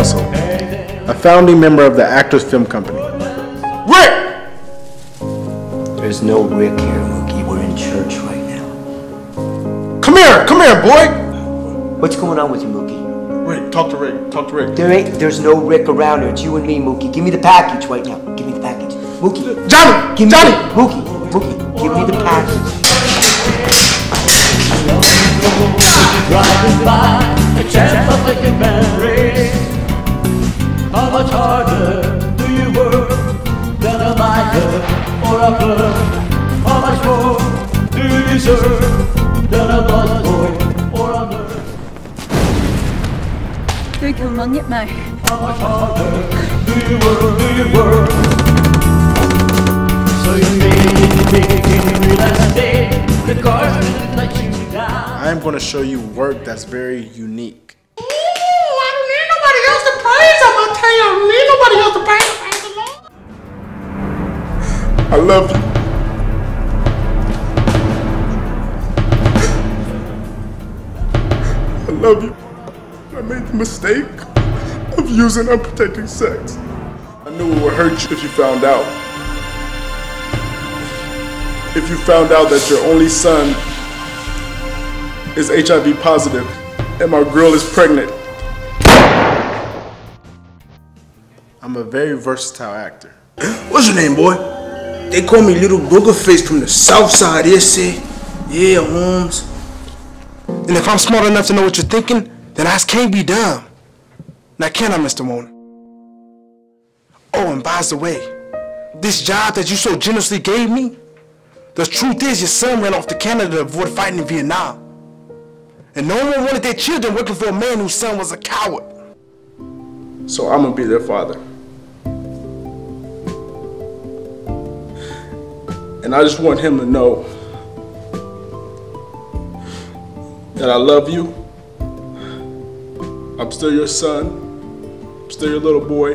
Victor Kelso, a founding member of the Actors Film Company. Rick! There's no Rick here, Mookie. We're in church right now. Come here, come here, boy! What's going on with you, Mookie? Rick, talk to Rick, talk to Rick. There ain't, there's no Rick around here. It's you and me, Mookie. Give me the package right now. Give me the package. Mookie. Johnny! Give me Johnny! The, Mookie. Mookie. Give me the package. Driving by a chance of making memories. How much harder do you work than a miner or a clerk? How much more do you deserve than a busboy or a nurse? Du kan man hjälpa mig? How much harder do you work, do you work? So you made it big in real estate. The cars didn't let you down. I am going to show you work that's very unique. Ooh, I don't need nobody else to praise him. I'll tell you, I don't need nobody to. Praise the. I love you. I love you. I made the mistake of using unprotected sex. I knew it would hurt you if you found out. If you found out that your only son is HIV positive and my girl is pregnant. I'm a very versatile actor. What's your name, boy? They call me Little Booger Face from the South Side. They say, yeah, Holmes. And if I'm smart enough to know what you're thinking, then I can't be dumb. Now, can I, Mr. Warner? Oh, and by the way, this job that you so generously gave me, the truth is your son ran off to Canada to avoid fighting in Vietnam. And no one wanted their children working for a man whose son was a coward. So I'm gonna be their father. And I just want him to know that I love you. I'm still your son. I'm still your little boy.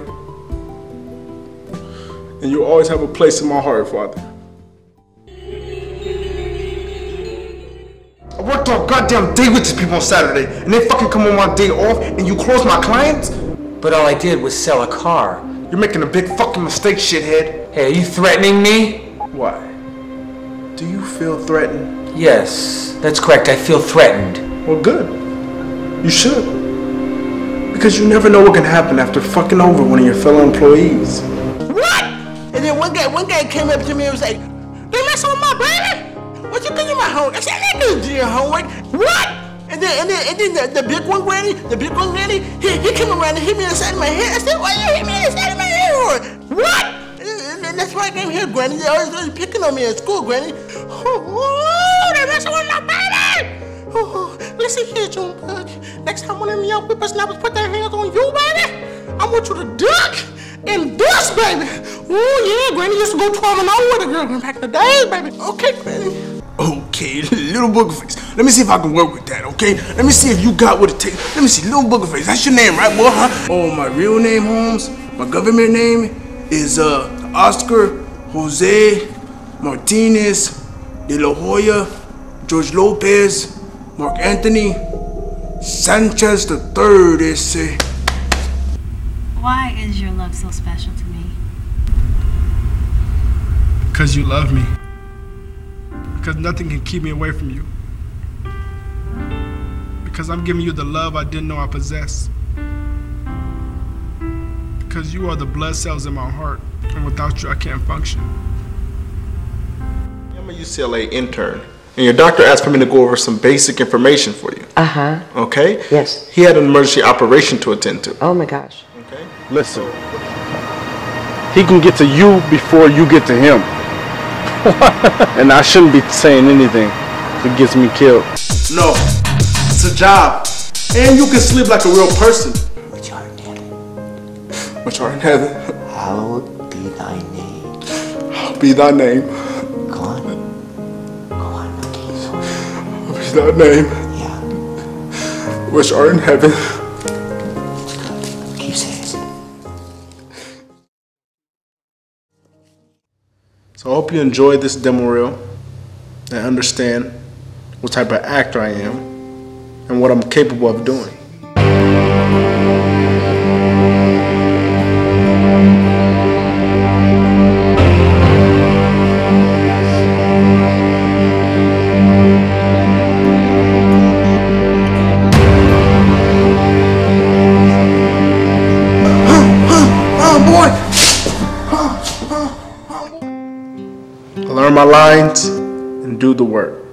And you always have a place in my heart, Father. I worked all goddamn day with these people on Saturday, and they fucking come on my day off, and you close my clients? But all I did was sell a car. You're making a big fucking mistake, shithead. Hey, are you threatening me? Why? Do you feel threatened? Yes, that's correct. I feel threatened. Well, good. You should. Because you never know what can happen after fucking over one of your fellow employees. What? And then one guy, one guy came up to me and was like, "They messing with my baby? What you think of my homework?" I said, "That dude did your homework." What? And then, and then, and then the, the big one, Granny, the big one, Granny, he, he came around and hit me in the side of my head. I said, "Why you hit me in the side of my head for? What?" And, and that's why I came here, Granny. They always, always picking on me at school, Granny. Oh, they messing with my baby. Oh, listen here, Junebug. Next time one of them young whippersnappers put their hands on you, baby, I want you to duck and dust, baby. Oh yeah, Granny used to go 12 and 0 with a girl back in the days, baby. Okay, Granny. Okay, little booger face. Let me see if I can work with that, okay? Let me see if you got what it takes. Let me see, little booger face. That's your name, right, boy, huh? Oh, my real name, Holmes, my government name is uh Oscar Jose Martinez de la Hoya George Lopez Mark Anthony Sanchez the third, they say. Why is your love so special to me? Because you love me. Because nothing can keep me away from you. Because I'm giving you the love I didn't know I possessed. Because you are the blood cells in my heart, and without you, I can't function. I'm a UCLA intern, and your doctor asked for me to go over some basic information for you. Uh huh. Okay? Yes. He had an emergency operation to attend to. Oh my gosh. Okay? Listen, he can get to you before you get to him. and I shouldn't be saying anything that gets me killed. No, it's a job. And you can sleep like a real person. Which art in heaven, Which art in heaven, hallowed be thy name. be thy name. Thy name. Yeah, Which art in heaven. keep saying it. So I hope you enjoyed this demo reel and understand what type of actor I am and what I'm capable of doing. Lines and do the work.